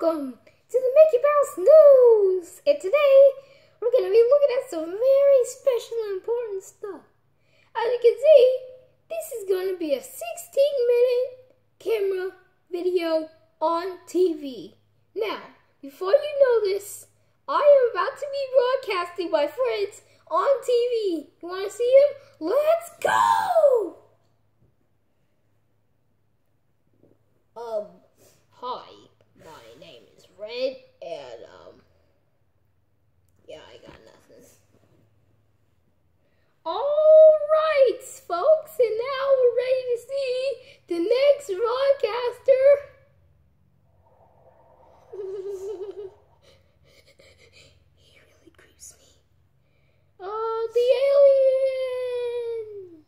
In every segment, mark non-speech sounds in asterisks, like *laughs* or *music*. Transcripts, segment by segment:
welcome to the Mickey Mouse News. And today we're going to be looking at some very special and important stuff. As you can see, this is going to be a 16 minute camera video on TV. Now, before you know this, I am about to be broadcasting my friends on TV. You want to see them? Let's go! Um, hi, Red, and, um, yeah, I got nothing. Alright, folks, and now we're ready to see the next broadcaster. *laughs* he really creeps me. Oh, the alien!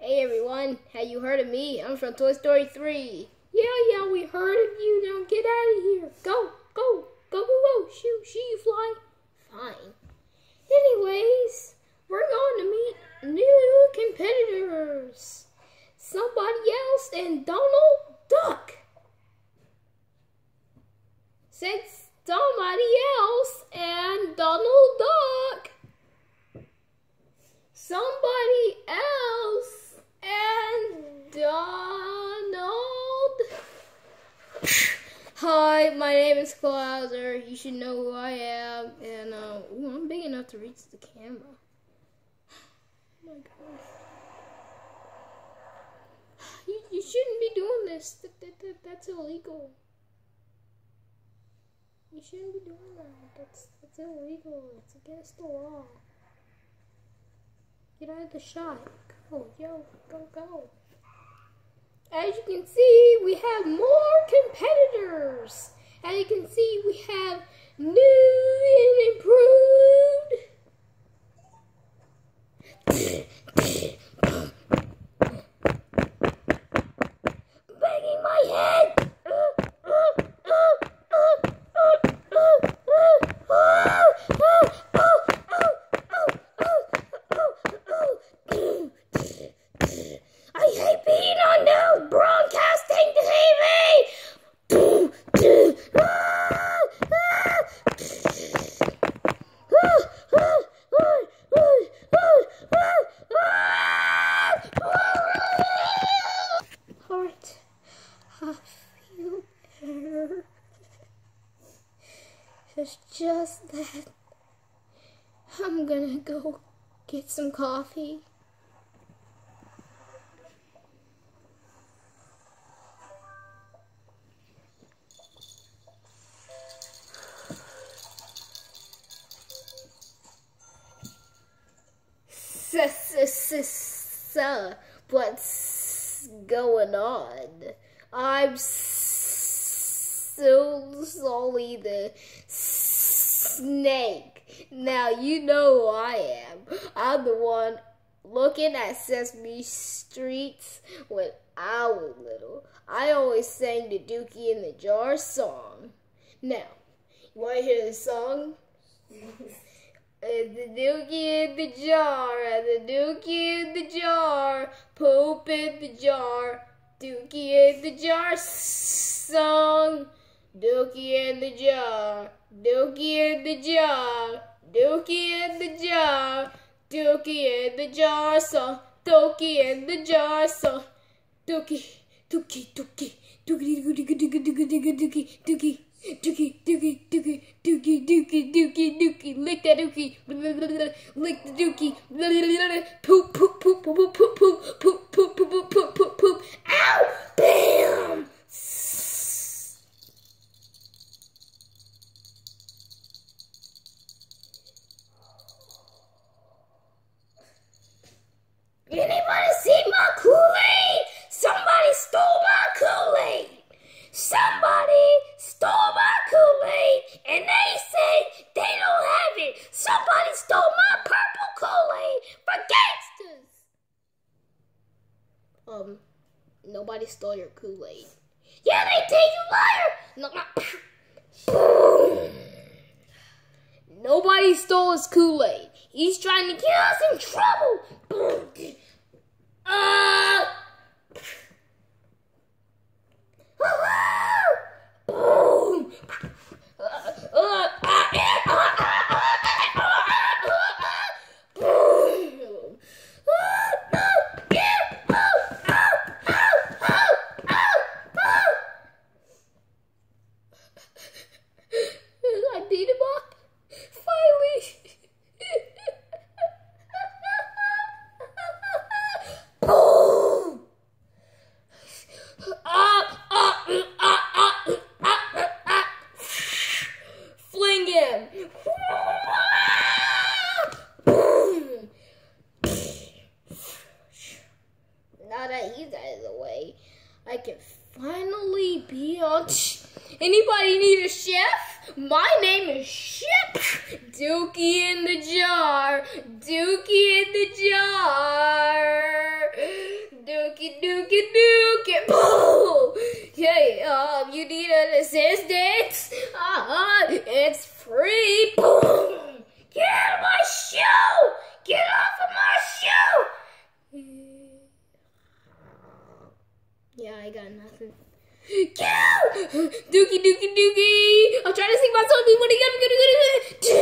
Hey everyone, have you heard of me? I'm from Toy Story 3. Heard of you. Now get out of here. Go, go, go, go, go. Shoot, shoot, you fly. Fine. Anyways, we're going to meet new competitors. Somebody else and Donald Duck. Said somebody else and Donald Duck. Somebody else and Donald. Hi, my name is Clouser. You should know who I am. And uh, ooh, I'm big enough to reach the camera. *gasps* Oh my gosh. *gasps* You, you shouldn't be doing this. That, that, that, that's illegal. You shouldn't be doing that. That's, that's illegal. It's against the law. Get out of the shot. Go, yo, go, go. As you can see, we have more competitors. As you can see, we have new and improved. Banging my head. I hate being on the broadcasting TV. Alright, I feel better. That I'm gonna go get some coffee. What's going on? I'm so sorry, the snake. Now you know who I am. I'm the one looking at Sesame Streets when I was little. I always sang the Dookie in the Jar song. Now, you want to hear the song? *laughs* the dookie in the jar, the dookie in the jar, poop in the jar, dookie in the jar song, dookie in the jar, dookie in the jar, dookie in the jar, dookie in the jar song, dookie in the jar dookie, dookie, dookie, dookie, dookie, dookie, dookie, dookie, dookie, dookie. Dookie, dookie, dookie, dookie, dookie, dookie, dookie, lick that dookie, lick the dookie, poop, poop, poop, poop, poop, poop, poop, poop, poop, poop, poop, poop, poop, ow, bam. somebody stole your Kool Aid. Yeah, they did, you liar! No, not. *laughs* Nobody stole his Kool Aid. He's trying to get us in trouble. *laughs* Uh. *laughs* Hello! I can finally be on. Anybody need a chef? My name is Chef Dookie in the jar. Dookie in the jar. Dookie, dookie, dookie. *laughs* Boom! Hey, um, you need an assistant? Uh-huh, it's free. Boom! Get out of my shoe! Get off of my shoe! Yeah, I got nothing. Out! Dookie, dookie, dookie! I'm trying to sing my song. What are you gonna do?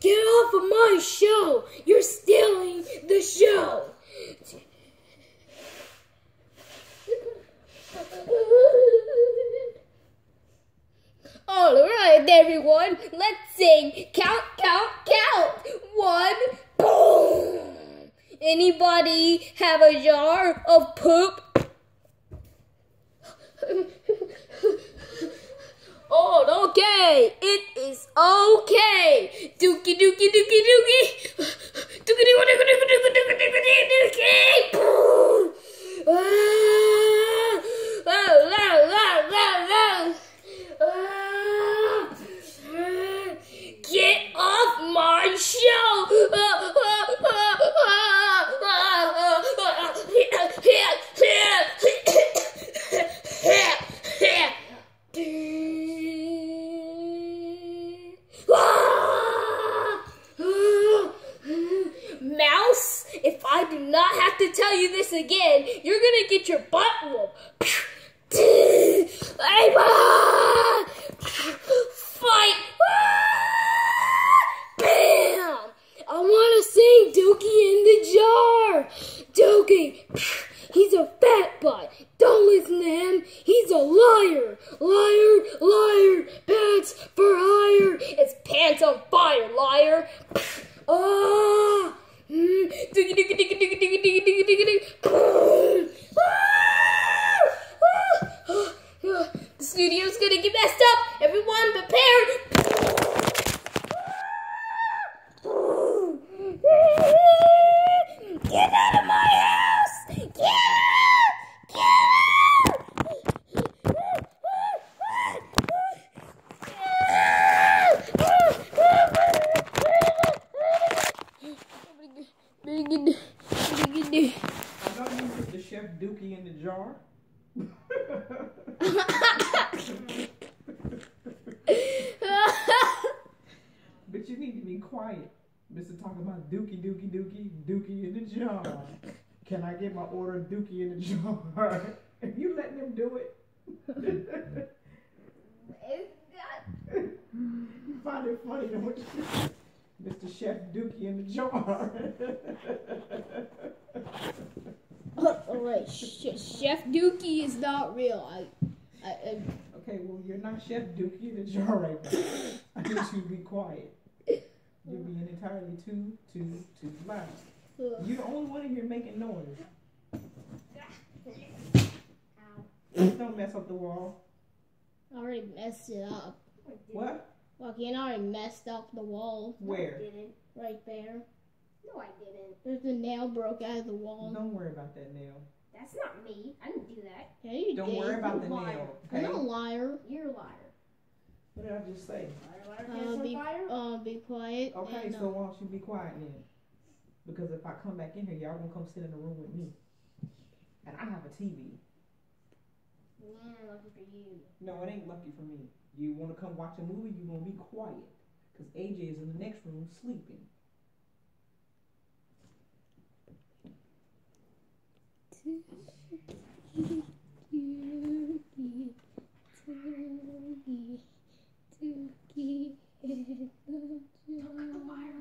Get off of my show! You're stealing the show! All right, everyone, let's sing. Count, count, count. One, boom. Anybody have a jar of poop? *laughs* oh, okay. It is okay. Dookie, dookie, dookie, dookie. Dookie, dookie, dookie, dookie, dookie, dookie, dookie. Boom. Ah. Oh, oh, oh, oh, oh. Ah. Get off my show! Mouse, if I have to tell you this again, you're gonna get your butt whooped. Fight! Bam! I want to sing Dookie in the jar. Dookie, he's a fat butt. Don't listen to him. He's a liar. Liar, liar. Pants for hire. It's pants on fire, liar. Ah! Mm. You need to be quiet. Mr. Talking about Dookie, Dookie, Dookie, Dookie in the jar. Can I get my order of Dookie in the jar? *laughs* if you letting him do it. you find it funny, don't you? Mr. Chef Dookie in the jar. *laughs* All right, Chef Dookie is not real. I, I, I Okay, well, you're not Chef Dookie in the jar right now. I need you to be quiet. You're being entirely too, too, too loud. uh, You're the only one in here making noise. Please don't mess up the wall. I already messed it up. What? Joaquin already messed up the wall Where? right there. No, I didn't. There's a nail broke out of the wall. Don't worry about that nail. That's not me. I didn't do that. Yeah, you Don't did. worry about the Liar. nail. I'm not a liar. You're a liar. What did I just say? Liar, liar, Uh, be, uh, be quiet. Okay, and, so uh, why don't you be quiet then? Because if I come back in here, y'all gonna come sit in the room with me. And I have a TV. Yeah, lucky for you. No, it ain't lucky for me. You wanna come watch a movie, you gonna be quiet. Cause AJ is in the next room sleeping. *laughs* Look at the fire.